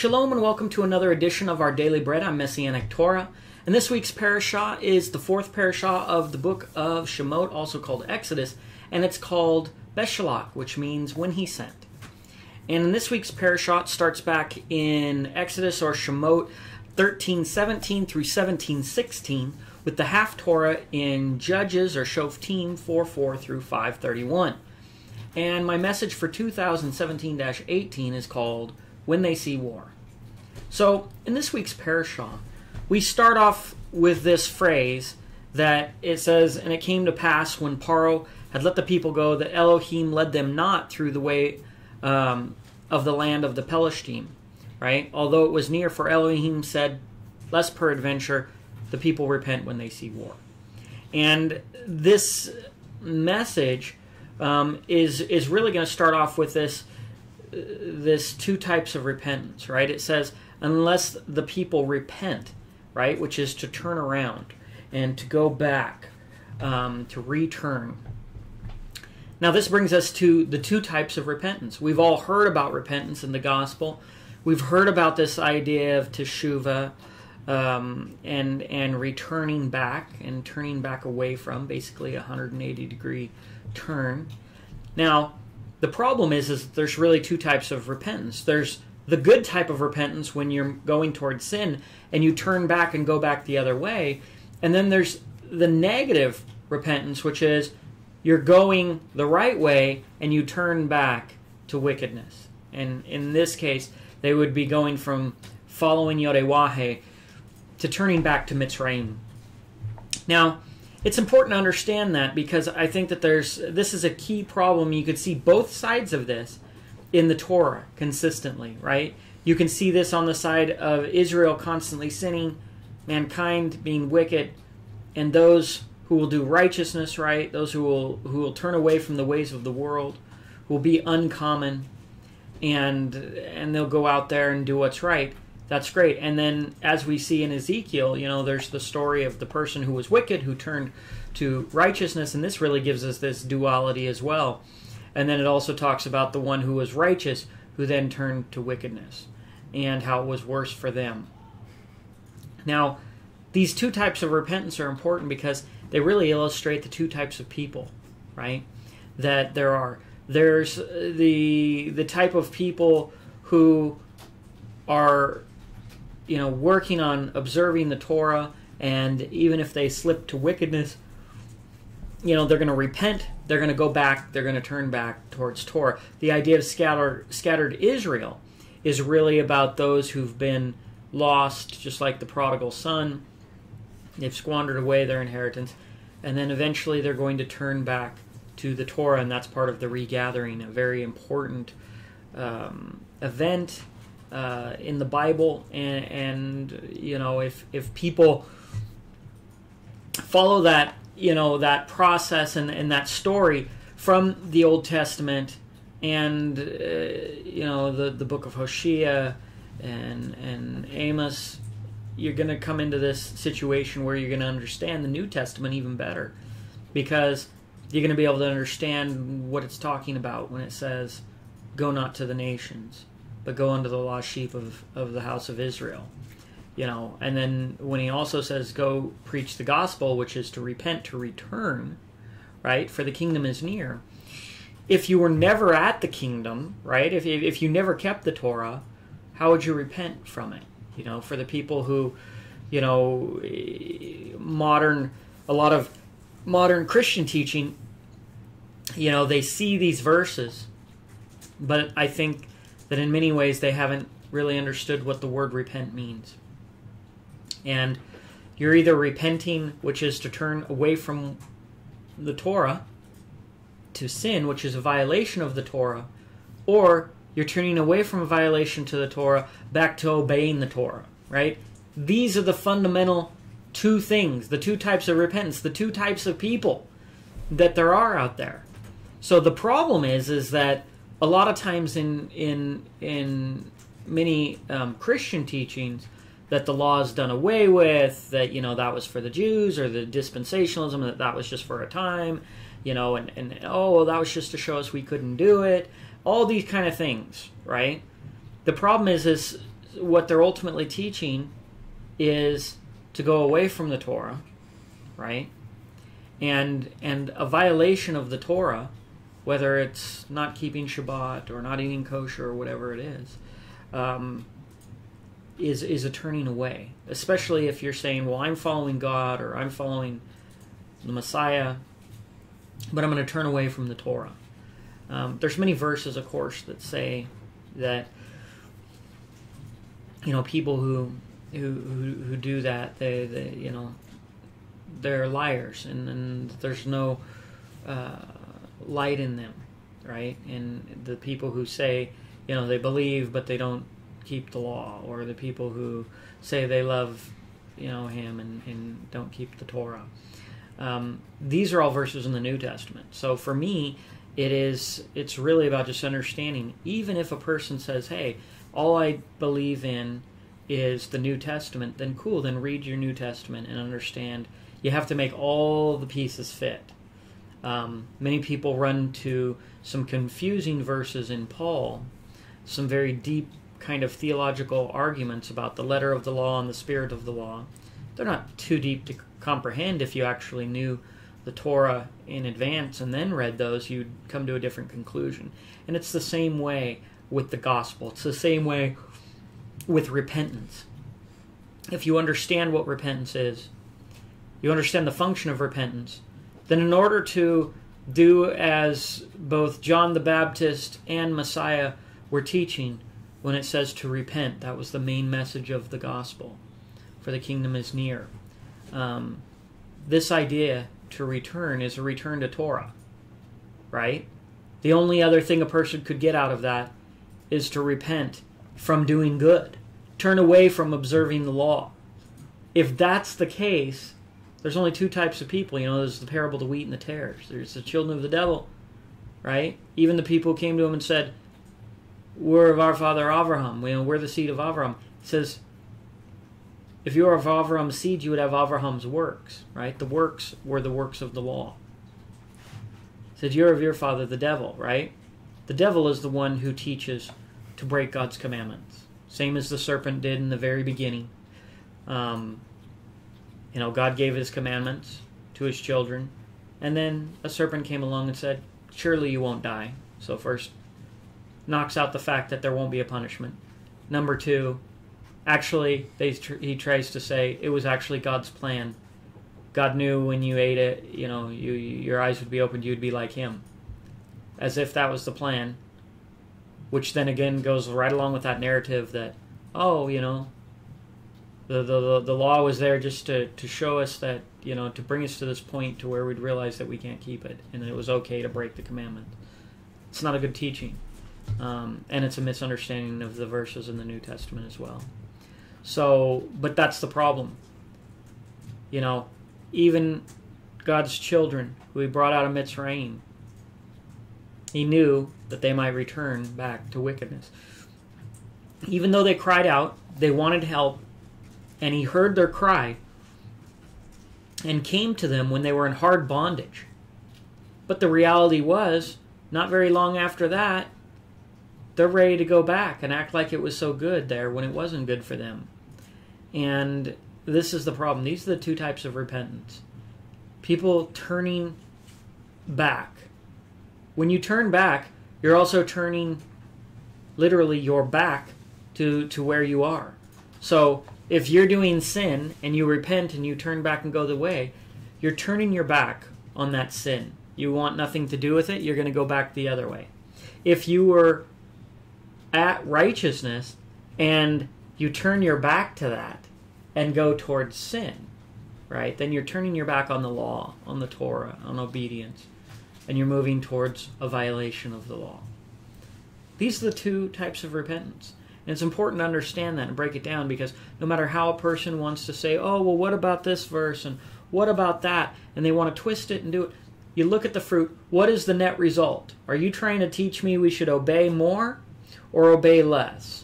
Shalom and welcome to another edition of our Daily Bread on Messianic Torah. And this week's parashah is the fourth parashah of the book of Shemot, also called Exodus, and it's called Beshelach, which means when he sent. And in this week's parashah starts back in Exodus or Shemot 13:17 through 17:16 with the Haftorah in Judges or Shoftim 4:4 through 5:31. And my message for 2017-18 is called when they see war. So, in this week's parashah, we start off with this phrase that it says, And it came to pass when Paro had let the people go that Elohim led them not through the way um, of the land of the Pelishtim, right? Although it was near, for Elohim said, Lest peradventure the people repent when they see war. And this message um, is is really going to start off with this this two types of repentance, right? It says, unless the people repent, right, which is to turn around and to go back, um, to return. Now, this brings us to the two types of repentance. We've all heard about repentance in the gospel. We've heard about this idea of teshuva um, and and returning back and turning back away from, basically a 180 degree turn. Now, the problem is, is there's really two types of repentance. There's the good type of repentance when you're going towards sin and you turn back and go back the other way. And then there's the negative repentance, which is you're going the right way and you turn back to wickedness. And in this case, they would be going from following Yodewahe to turning back to Mitzrayim. Now, it's important to understand that because I think that there's this is a key problem. You could see both sides of this in the Torah consistently, right? You can see this on the side of Israel constantly sinning, mankind being wicked, and those who will do righteousness right, those who will who will turn away from the ways of the world, who will be uncommon, and and they'll go out there and do what's right. That's great. And then, as we see in Ezekiel, you know, there's the story of the person who was wicked who turned to righteousness, and this really gives us this duality as well. And then it also talks about the one who was righteous who then turned to wickedness and how it was worse for them. Now, these two types of repentance are important because they really illustrate the two types of people, right? That there are. There's the the type of people who are you know, working on observing the Torah, and even if they slip to wickedness, you know, they're going to repent, they're going to go back, they're going to turn back towards Torah. The idea of scattered, scattered Israel is really about those who've been lost, just like the prodigal son. They've squandered away their inheritance, and then eventually they're going to turn back to the Torah, and that's part of the regathering, a very important um, event uh, in the Bible, and, and you know if if people follow that you know that process and, and that story from the Old Testament and uh, you know the the book of Hosea and and Amos, you're going to come into this situation where you're going to understand the New Testament even better because you're going to be able to understand what it's talking about when it says, "Go not to the nations." But go unto the lost sheep of, of the house of Israel. You know, and then when he also says, go preach the gospel, which is to repent, to return, right? For the kingdom is near. If you were never at the kingdom, right? If, if you never kept the Torah, how would you repent from it? You know, for the people who, you know, modern, a lot of modern Christian teaching, you know, they see these verses, but I think that in many ways they haven't really understood what the word repent means. And you're either repenting, which is to turn away from the Torah, to sin, which is a violation of the Torah, or you're turning away from a violation to the Torah back to obeying the Torah, right? These are the fundamental two things, the two types of repentance, the two types of people that there are out there. So the problem is is that a lot of times in in in many um, Christian teachings that the law is done away with, that you know that was for the Jews or the dispensationalism that that was just for a time, you know, and and oh well, that was just to show us we couldn't do it. All these kind of things, right? The problem is is what they're ultimately teaching is to go away from the Torah, right? And and a violation of the Torah, whether it's not keeping Shabbat or not eating kosher or whatever it is, um, is is a turning away. Especially if you're saying, "Well, I'm following God" or "I'm following the Messiah," but I'm going to turn away from the Torah. Um, there's many verses, of course, that say that you know people who who who, who do that they, they you know they're liars and, and there's no uh, light in them right? And the people who say you know they believe but they don't keep the law or the people who say they love you know him and, and don't keep the torah. Um, these are all verses in the new testament. So for me it is it's really about just understanding even if a person says hey all i believe in is the new testament then cool then read your new testament and understand. You have to make all the pieces fit um, many people run to some confusing verses in paul some very deep kind of theological arguments about the letter of the law and the spirit of the law they're not too deep to comprehend if you actually knew the Torah in advance and then read those, you'd come to a different conclusion. And it's the same way with the gospel. It's the same way with repentance. If you understand what repentance is, you understand the function of repentance, then in order to do as both John the Baptist and Messiah were teaching when it says to repent, that was the main message of the gospel, for the kingdom is near. Um, this idea to return is a return to Torah, right? The only other thing a person could get out of that is to repent from doing good, turn away from observing the law. If that's the case, there's only two types of people. You know, there's the parable of the wheat and the tares. There's the children of the devil, right? Even the people came to him and said, We're of our father Abraham. You know, we're the seed of Abraham. He says, if you are of Avraham's seed, you would have Avraham's works, right? The works were the works of the law. He said, You're of your father, the devil, right? The devil is the one who teaches to break God's commandments, same as the serpent did in the very beginning. Um, you know, God gave his commandments to his children, and then a serpent came along and said, Surely you won't die. So, first, knocks out the fact that there won't be a punishment. Number two, actually they he tries to say it was actually God's plan. God knew when you ate it, you know, you your eyes would be opened, you'd be like him. As if that was the plan. Which then again goes right along with that narrative that oh, you know, the the the law was there just to to show us that, you know, to bring us to this point to where we'd realize that we can't keep it and that it was okay to break the commandment. It's not a good teaching. Um, and it's a misunderstanding of the verses in the New Testament as well. So, but that's the problem. You know, even God's children who he brought out of Mitzrayim, he knew that they might return back to wickedness. Even though they cried out, they wanted help, and he heard their cry and came to them when they were in hard bondage. But the reality was, not very long after that, they're ready to go back and act like it was so good there when it wasn't good for them. And this is the problem. These are the two types of repentance people turning back. When you turn back, you're also turning literally your back to, to where you are. So if you're doing sin and you repent and you turn back and go the way, you're turning your back on that sin. You want nothing to do with it, you're going to go back the other way. If you were at righteousness and you turn your back to that and go towards sin, right? Then you're turning your back on the law, on the Torah, on obedience, and you're moving towards a violation of the law. These are the two types of repentance. And it's important to understand that and break it down because no matter how a person wants to say, oh, well, what about this verse and what about that, and they want to twist it and do it, you look at the fruit. What is the net result? Are you trying to teach me we should obey more or obey less?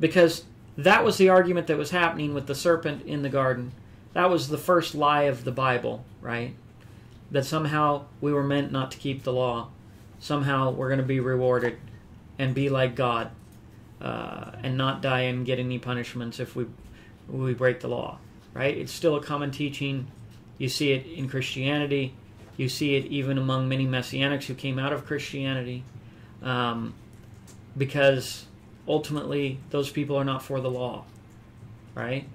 Because that was the argument that was happening with the serpent in the garden. That was the first lie of the Bible, right? That somehow we were meant not to keep the law. Somehow we're going to be rewarded and be like God. Uh, and not die and get any punishments if we we break the law. Right? It's still a common teaching. You see it in Christianity. You see it even among many messianics who came out of Christianity, um, because ultimately those people are not for the law. Right?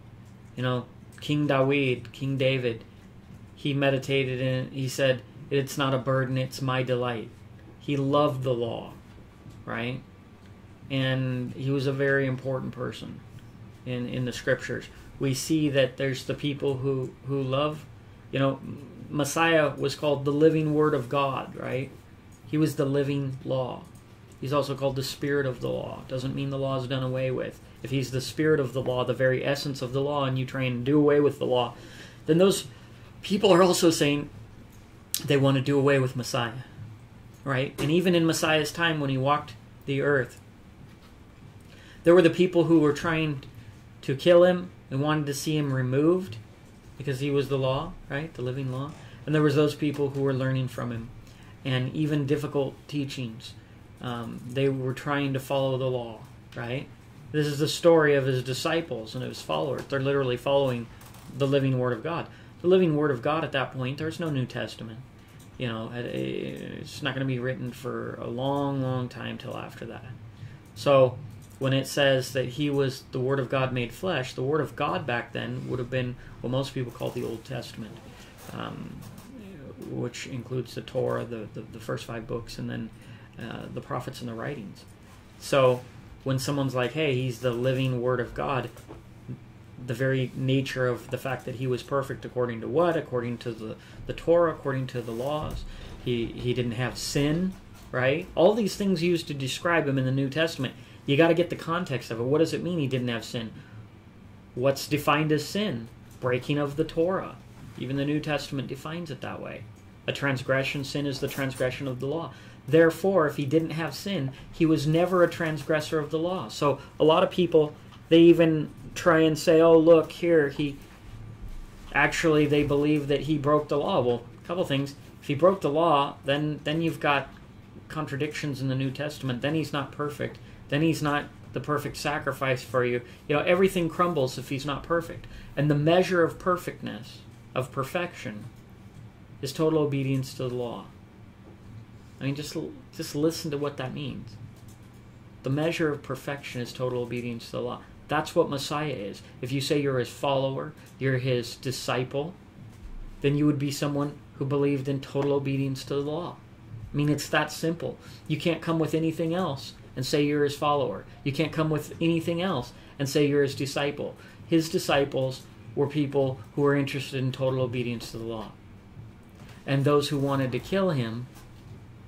You know, King David, King David, he meditated and he said, "It's not a burden; it's my delight." He loved the law, right? And he was a very important person in in the scriptures. We see that there's the people who who love, you know, Messiah was called the living word of God, right? He was the living law. He's also called the spirit of the law. Doesn't mean the law is done away with. If he's the spirit of the law, the very essence of the law, and you try and do away with the law, then those people are also saying they want to do away with Messiah right? And even in Messiah's time when he walked the earth, there were the people who were trying to kill him and wanted to see him removed because he was the law, right? The living law. And there was those people who were learning from him and even difficult teachings. Um, they were trying to follow the law, right? This is the story of his disciples and his followers. They're literally following the living Word of God. The living Word of God at that point, there's no New Testament you know, it's not going to be written for a long, long time till after that. So when it says that he was the Word of God made flesh, the Word of God back then would have been what most people call the Old Testament, um, which includes the Torah, the, the, the, first five books, and then uh, the prophets and the writings. So when someone's like, hey, he's the living Word of God, the very nature of the fact that he was perfect according to what? According to the, the Torah, according to the laws. He, he didn't have sin, right? All these things used to describe him in the New Testament. You got to get the context of it. What does it mean he didn't have sin? What's defined as sin? Breaking of the Torah. Even the New Testament defines it that way. A transgression, sin is the transgression of the law. Therefore, if he didn't have sin, he was never a transgressor of the law. So a lot of people, they even try and say, "Oh, look here, he." Actually, they believe that he broke the law. Well, a couple things. If he broke the law, then then you've got contradictions in the New Testament. Then he's not perfect. Then he's not the perfect sacrifice for you. You know, everything crumbles if he's not perfect. And the measure of perfectness, of perfection, is total obedience to the law. I mean, just just listen to what that means. The measure of perfection is total obedience to the law. That's what Messiah is. If you say you're his follower, you're his disciple, then you would be someone who believed in total obedience to the law. I mean, it's that simple. You can't come with anything else and say you're his follower. You can't come with anything else and say you're his disciple. His disciples were people who were interested in total obedience to the law. And those who wanted to kill him,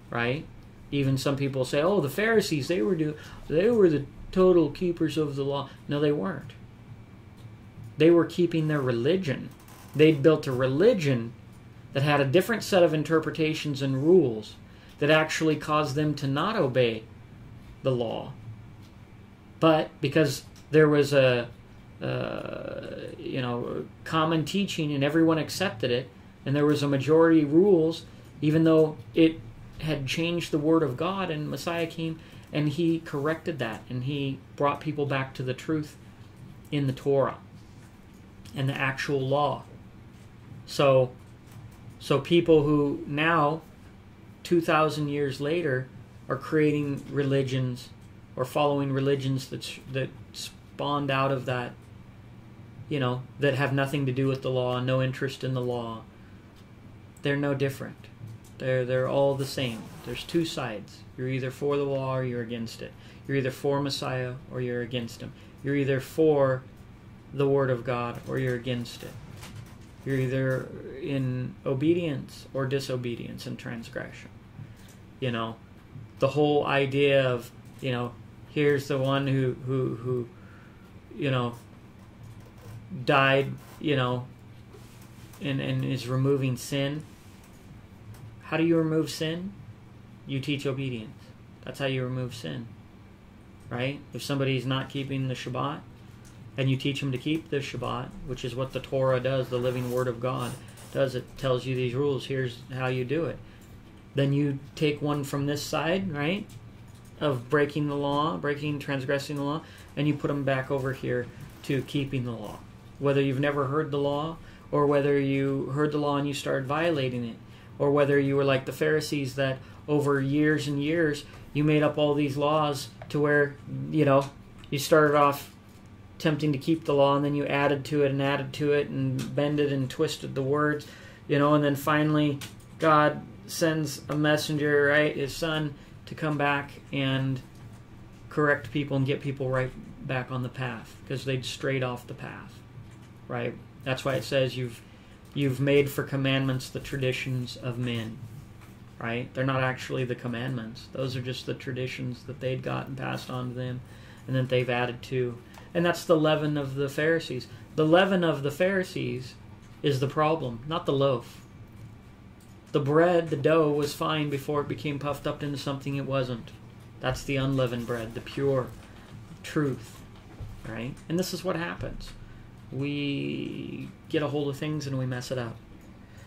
right? Even some people say, "Oh, the Pharisees, they were do they were the total keepers of the law. No, they weren't. They were keeping their religion. They'd built a religion that had a different set of interpretations and rules that actually caused them to not obey the law. But because there was a, uh, you know, common teaching and everyone accepted it, and there was a majority rules, even though it had changed the word of God and Messiah came and he corrected that and he brought people back to the truth in the Torah and the actual law. So so people who now 2000 years later are creating religions or following religions that that spawned out of that you know that have nothing to do with the law, no interest in the law. They're no different. They're they're all the same. There's two sides. You're either for the law or you're against it. You're either for Messiah or you're against him. You're either for the Word of God or you're against it. You're either in obedience or disobedience and transgression. You know, the whole idea of, you know, here's the one who, who, who, you know, died, you know, and, and is removing sin. How do you remove sin? you teach obedience. That's how you remove sin. Right? If somebody's not keeping the Shabbat, and you teach them to keep the Shabbat, which is what the Torah does, the living Word of God does, it tells you these rules, here's how you do it. Then you take one from this side, right? of breaking the law, breaking, transgressing the law, and you put them back over here to keeping the law. Whether you've never heard the law, or whether you heard the law and you started violating it, or whether you were like the Pharisees that over years and years you made up all these laws to where, you know, you started off attempting to keep the law and then you added to it and added to it and bended and twisted the words, you know, and then finally God sends a messenger, right, his son, to come back and correct people and get people right back on the path because they'd strayed off the path, right? That's why it says you've you've made for commandments the traditions of men, right? They're not actually the commandments; those are just the traditions that they'd gotten passed on to them, and that they've added to, and that's the leaven of the Pharisees. The leaven of the Pharisees is the problem, not the loaf. The bread, the dough, was fine before it became puffed up into something it wasn't. That's the unleavened bread, the pure truth, right? And this is what happens. We get a hold of things and we mess it up.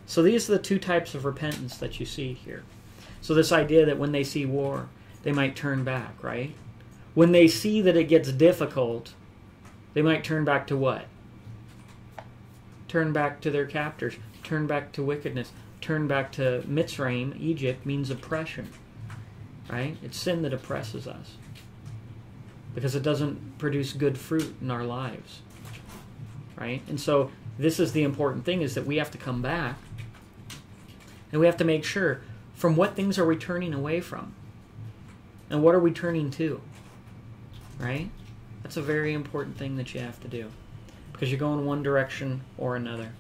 So these are the two types of repentance that you see here. So this idea that when they see war, they might turn back, right? When they see that it gets difficult, they might turn back to what? Turn back to their captors, turn back to wickedness, turn back to Mitzrayim, Egypt, means oppression. Right? It's sin that oppresses us. Because it doesn't produce good fruit in our lives. Right? And so this is the important thing is that we have to come back and we have to make sure from what things are we turning away from? And what are we turning to? Right? That's a very important thing that you have to do. Because you're going one direction or another.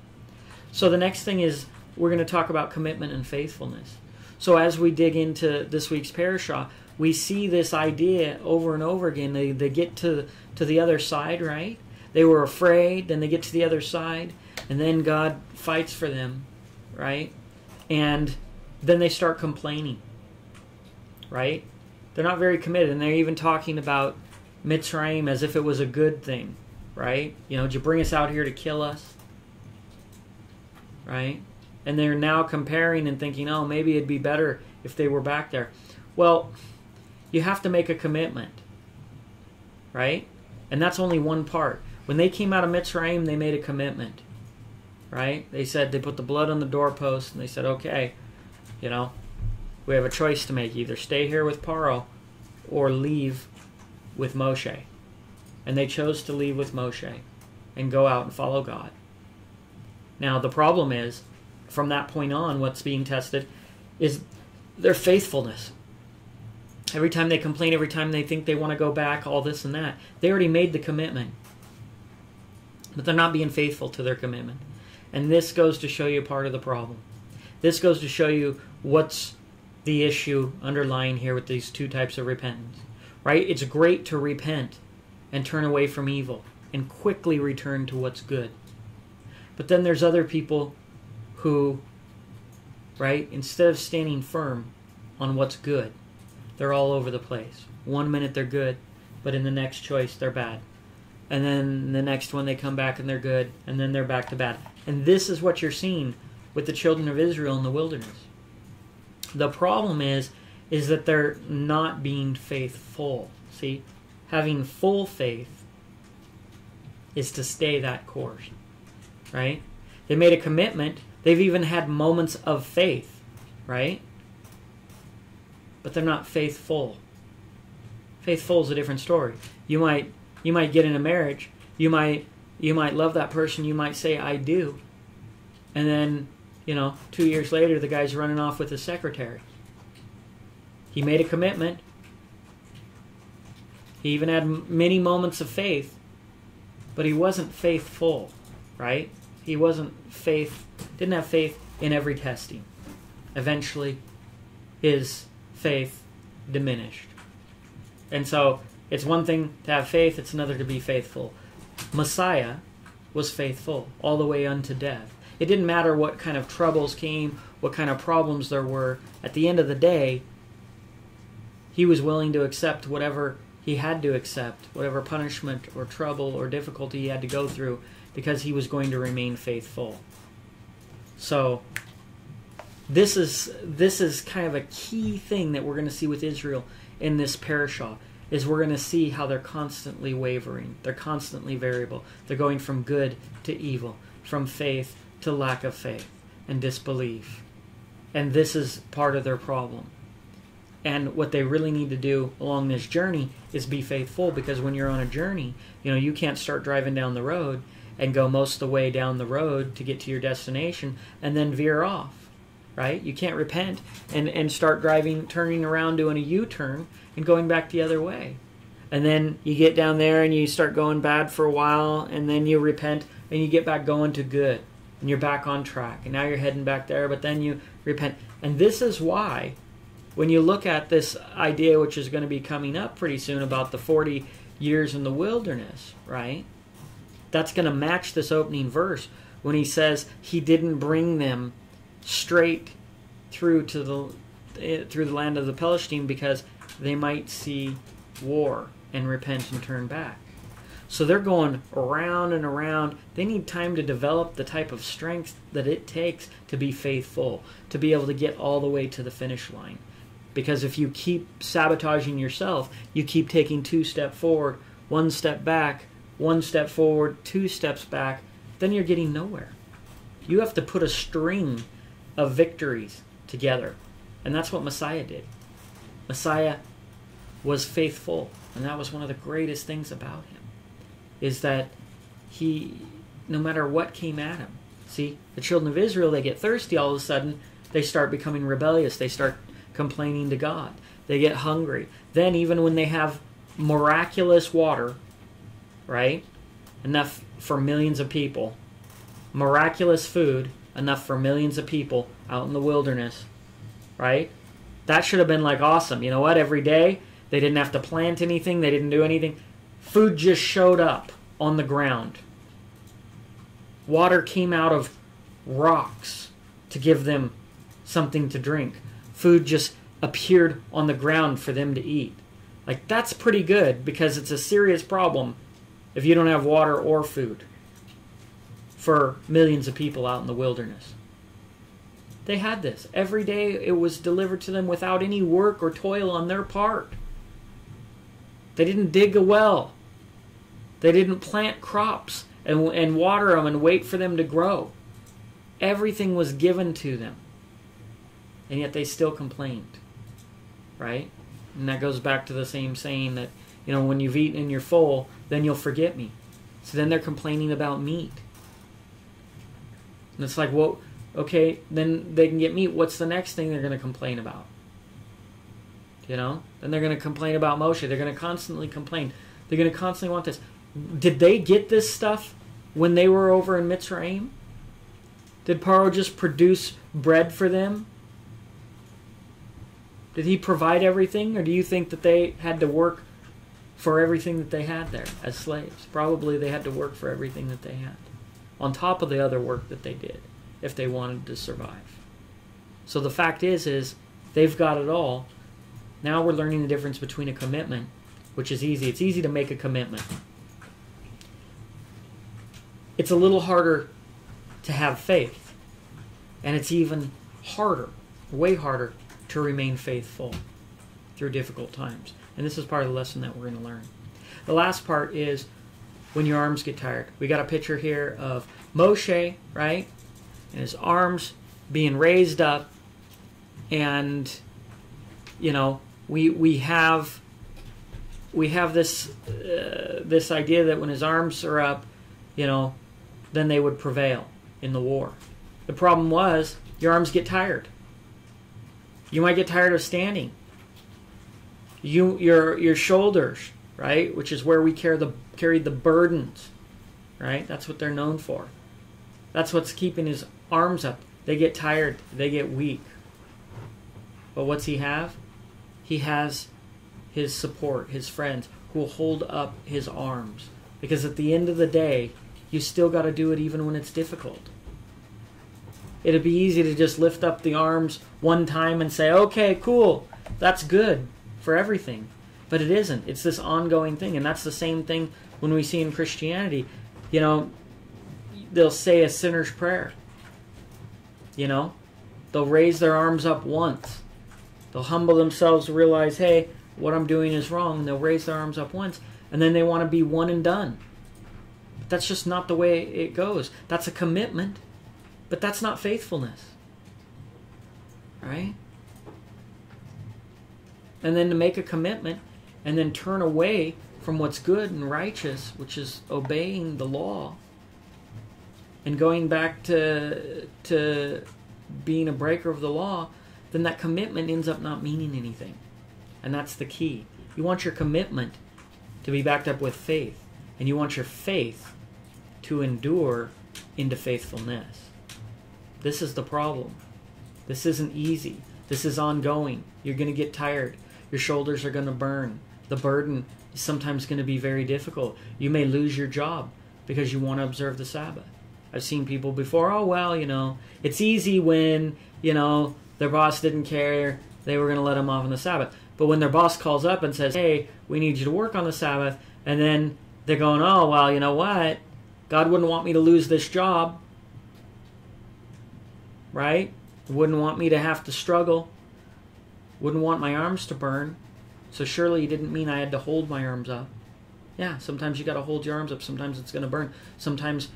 So the next thing is we're going to talk about commitment and faithfulness. So as we dig into this week's parashah, we see this idea over and over again. They, they get to, to the other side, right? They were afraid, then they get to the other side, and then God fights for them, right? And then they start complaining, right? They're not very committed, and they're even talking about Mitzrayim as if it was a good thing, right? You know, did you bring us out here to kill us? Right? And they're now comparing and thinking, oh, maybe it'd be better if they were back there. Well, you have to make a commitment, right? And that's only one part. When they came out of Mitzrayim, they made a commitment, right? They said they put the blood on the doorpost and they said, okay, you know, we have a choice to make either stay here with Paro or leave with Moshe. And they chose to leave with Moshe and go out and follow God. Now, the problem is from that point on, what's being tested is their faithfulness. Every time they complain, every time they think they want to go back, all this and that, they already made the commitment. But they're not being faithful to their commitment. And this goes to show you part of the problem. This goes to show you what's the issue underlying here with these two types of repentance. Right? It's great to repent and turn away from evil and quickly return to what's good. But then there's other people who, right, instead of standing firm on what's good, they're all over the place. One minute they're good, but in the next choice they're bad. And then the next one they come back and they're good, and then they're back to bad. And this is what you're seeing with the children of Israel in the wilderness. The problem is is that they're not being faithful. See? Having full faith is to stay that course. Right? They made a commitment They've even had moments of faith, right? But they're not faithful. Faithful is a different story. You might you might get in a marriage, you might you might love that person, you might say I do. And then, you know, 2 years later the guy's running off with his secretary. He made a commitment. He even had many moments of faith, but he wasn't faithful, right? He wasn't faith, didn't have faith in every testing. Eventually, his faith diminished. And so, it's one thing to have faith, it's another to be faithful. Messiah was faithful all the way unto death. It didn't matter what kind of troubles came, what kind of problems there were. At the end of the day, he was willing to accept whatever he had to accept, whatever punishment or trouble or difficulty he had to go through because he was going to remain faithful. So this is this is kind of a key thing that we're going to see with Israel in this parashah is we're going to see how they're constantly wavering. They're constantly variable. They're going from good to evil, from faith to lack of faith and disbelief. And this is part of their problem. And what they really need to do along this journey is be faithful because when you're on a journey, you know, you can't start driving down the road and go most of the way down the road to get to your destination and then veer off, right? You can't repent and, and start driving, turning around, doing a U turn and going back the other way. And then you get down there and you start going bad for a while and then you repent and you get back going to good and you're back on track and now you're heading back there, but then you repent. And this is why when you look at this idea, which is going to be coming up pretty soon about the 40 years in the wilderness, right? That's going to match this opening verse when he says he didn't bring them straight through to the eh, through the land of the Palestine because they might see war and repent and turn back. So they're going around and around. They need time to develop the type of strength that it takes to be faithful, to be able to get all the way to the finish line. Because if you keep sabotaging yourself, you keep taking two step forward, one step back, one step forward, two steps back, then you're getting nowhere. You have to put a string of victories together. And that's what Messiah did. Messiah was faithful, and that was one of the greatest things about him. Is that he no matter what came at him. See, the children of Israel, they get thirsty all of a sudden, they start becoming rebellious. They start complaining to God. They get hungry. Then, even when they have miraculous water, right? Enough for millions of people, miraculous food, enough for millions of people out in the wilderness, right? That should have been like awesome. You know what? Every day, they didn't have to plant anything, they didn't do anything. Food just showed up on the ground. Water came out of rocks to give them something to drink food just appeared on the ground for them to eat. Like, that's pretty good because it's a serious problem if you don't have water or food for millions of people out in the wilderness. They had this. Every day it was delivered to them without any work or toil on their part. They didn't dig a well. They didn't plant crops and, and water them and wait for them to grow. Everything was given to them and yet they still complained. Right? And that goes back to the same saying that, you know, when you've eaten and you're full, then you'll forget me. So then they're complaining about meat. And it's like, well, okay, then they can get meat. What's the next thing they're going to complain about? You know? Then they're going to complain about Moshe. They're going to constantly complain. They're going to constantly want this. Did they get this stuff when they were over in Mitzrayim? Did Paro just produce bread for them did he provide everything, or do you think that they had to work for everything that they had there as slaves? Probably they had to work for everything that they had, on top of the other work that they did, if they wanted to survive. So the fact is, is they've got it all. Now we're learning the difference between a commitment, which is easy. It's easy to make a commitment. It's a little harder to have faith, and it's even harder, way harder to remain faithful through difficult times. And this is part of the lesson that we're going to learn. The last part is when your arms get tired. We got a picture here of Moshe, right? And his arms being raised up and you know, we we have we have this uh, this idea that when his arms are up, you know, then they would prevail in the war. The problem was your arms get tired. You might get tired of standing. You your your shoulders, right, which is where we carry the carry the burdens, right? That's what they're known for. That's what's keeping his arms up. They get tired, they get weak. But what's he have? He has his support, his friends who will hold up his arms. Because at the end of the day, you still got to do it even when it's difficult. It'd be easy to just lift up the arms one time and say, okay, cool, that's good for everything. But it isn't. It's this ongoing thing. And that's the same thing when we see in Christianity. You know, they'll say a sinner's prayer. You know, they'll raise their arms up once. They'll humble themselves, realize, hey, what I'm doing is wrong. And they'll raise their arms up once, and then they want to be one and done. But that's just not the way it goes. That's a commitment, but that's not faithfulness. Right? And then to make a commitment and then turn away from what's good and righteous, which is obeying the law, and going back to to being a breaker of the law, then that commitment ends up not meaning anything. And that's the key. You want your commitment to be backed up with faith, and you want your faith to endure into faithfulness. This is the problem. This isn't easy. This is ongoing. You're going to get tired. Your shoulders are going to burn. The burden is sometimes going to be very difficult. You may lose your job because you want to observe the Sabbath. I've seen people before, oh, well, you know, it's easy when, you know, their boss didn't care, they were going to let them off on the Sabbath. But when their boss calls up and says, hey, we need you to work on the Sabbath, and then they're going, oh, well, you know what? God wouldn't want me to lose this job, right? Wouldn't want me to have to struggle. Wouldn't want my arms to burn. So surely he didn't mean I had to hold my arms up. Yeah, sometimes you got to hold your arms up. Sometimes it's going to burn. Sometimes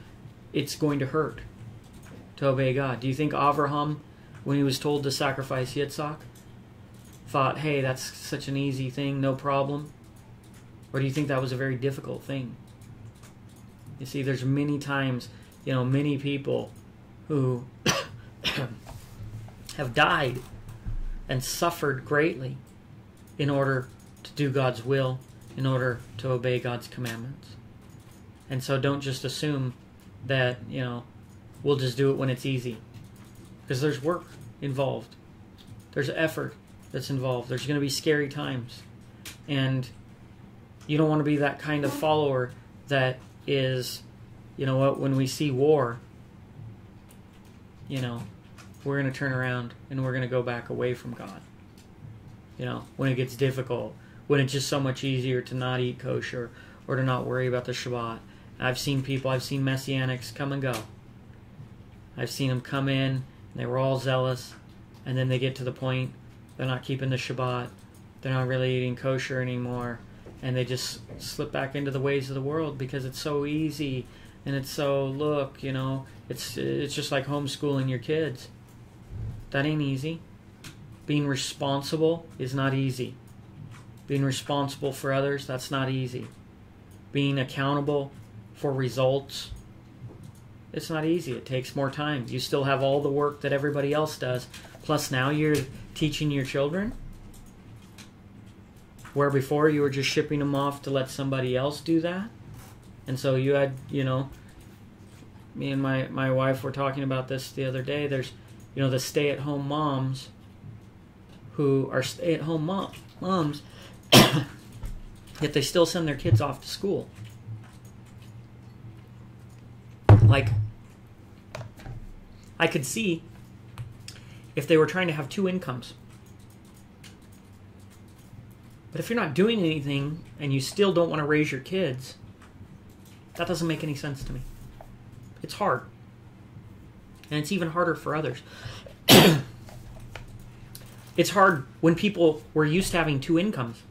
it's going to hurt to obey God. Do you think Avraham, when he was told to sacrifice Yitzhak, thought, hey, that's such an easy thing, no problem? Or do you think that was a very difficult thing? You see, there's many times, you know, many people who have died and suffered greatly in order to do God's will, in order to obey God's commandments. And so don't just assume that, you know, we'll just do it when it's easy. Because there's work involved, there's effort that's involved, there's going to be scary times. And you don't want to be that kind of follower that is, you know what, when we see war, you know, we're going to turn around and we're going to go back away from God. You know, when it gets difficult, when it's just so much easier to not eat kosher or to not worry about the Shabbat. I've seen people, I've seen messianics come and go. I've seen them come in, and they were all zealous, and then they get to the point they're not keeping the Shabbat, they're not really eating kosher anymore, and they just slip back into the ways of the world because it's so easy and it's so look, you know, it's it's just like homeschooling your kids. That ain't easy. Being responsible is not easy. Being responsible for others, that's not easy. Being accountable for results, it's not easy. It takes more time. You still have all the work that everybody else does. Plus, now you're teaching your children. Where before you were just shipping them off to let somebody else do that. And so you had, you know, me and my, my wife were talking about this the other day. There's, you know, the stay at home moms who are stay at home mom, moms, yet they still send their kids off to school. Like, I could see if they were trying to have two incomes. But if you're not doing anything and you still don't want to raise your kids, that doesn't make any sense to me. It's hard. And it's even harder for others. it's hard when people were used to having two incomes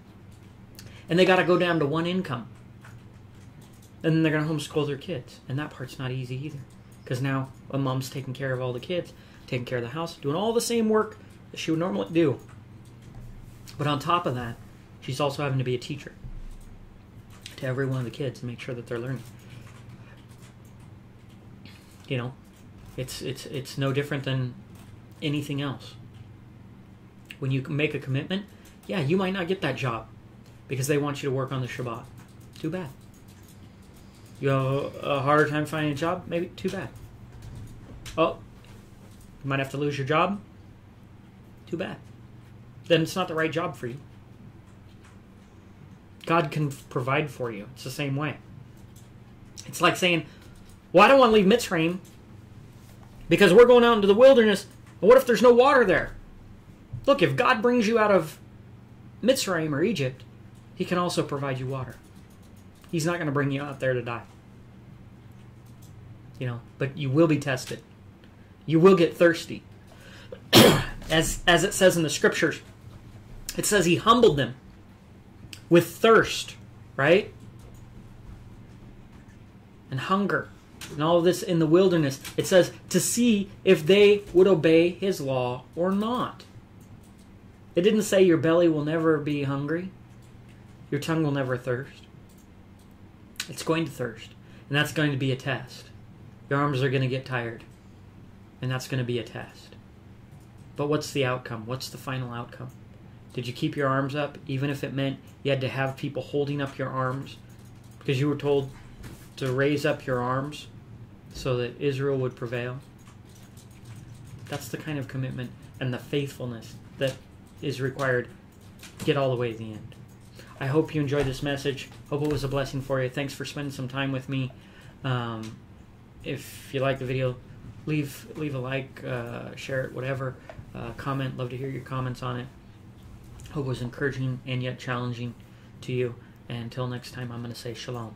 and they got to go down to one income. And then they're going to homeschool their kids. And that part's not easy either. Because now a mom's taking care of all the kids, taking care of the house, doing all the same work that she would normally do. But on top of that, she's also having to be a teacher to every one of the kids and make sure that they're learning. You know, it's it's it's no different than anything else. When you make a commitment, yeah, you might not get that job because they want you to work on the Shabbat. Too bad. You have a harder time finding a job? Maybe too bad. Oh, you might have to lose your job? Too bad. Then it's not the right job for you. God can provide for you. It's the same way. It's like saying, well, I don't want to leave Mitzrayim because we're going out into the wilderness. And what if there's no water there? Look, if God brings you out of Mitzrayim or Egypt, He can also provide you water. He's not going to bring you out there to die. You know, but you will be tested. You will get thirsty. as as it says in the scriptures, it says he humbled them with thirst, right? And hunger. And all this in the wilderness. It says to see if they would obey his law or not. It didn't say your belly will never be hungry, your tongue will never thirst. It's going to thirst. And that's going to be a test. Your arms are going to get tired. And that's going to be a test. But what's the outcome? What's the final outcome? Did you keep your arms up, even if it meant you had to have people holding up your arms? Because you were told to raise up your arms so that Israel would prevail? That's the kind of commitment and the faithfulness that is required. Get all the way to the end. I hope you enjoyed this message. Hope it was a blessing for you. Thanks for spending some time with me. Um, if you like the video, leave leave a like, uh, share it, whatever. Uh, comment. Love to hear your comments on it. Hope it was encouraging and yet challenging to you. And until next time, I'm going to say shalom.